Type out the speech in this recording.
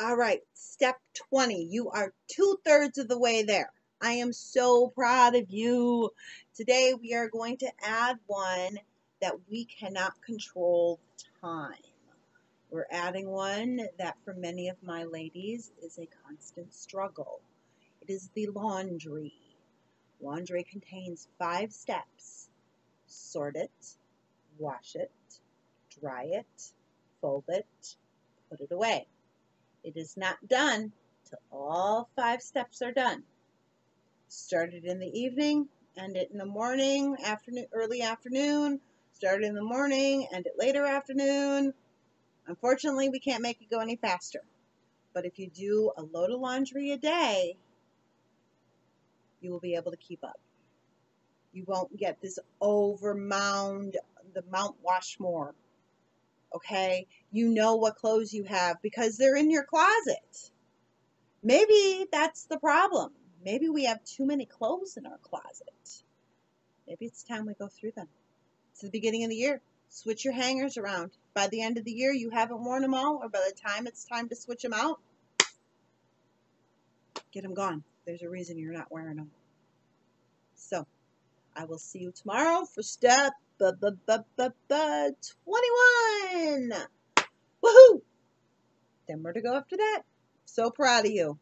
All right, step 20. You are two thirds of the way there. I am so proud of you. Today we are going to add one that we cannot control time. We're adding one that for many of my ladies is a constant struggle. It is the laundry. Laundry contains five steps. Sort it, wash it, dry it, fold it, put it away. It is not done till all five steps are done. Start it in the evening, end it in the morning, afternoon, early afternoon, start it in the morning, end it later afternoon. Unfortunately, we can't make it go any faster. But if you do a load of laundry a day, you will be able to keep up. You won't get this over mound, the Mount Washmore okay? You know what clothes you have because they're in your closet. Maybe that's the problem. Maybe we have too many clothes in our closet. Maybe it's time we go through them. It's the beginning of the year. Switch your hangers around. By the end of the year, you haven't worn them all, or by the time it's time to switch them out, get them gone. There's a reason you're not wearing them. So, I will see you tomorrow for step 21. Woohoo! Then where to go after that? So proud of you.